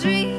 dream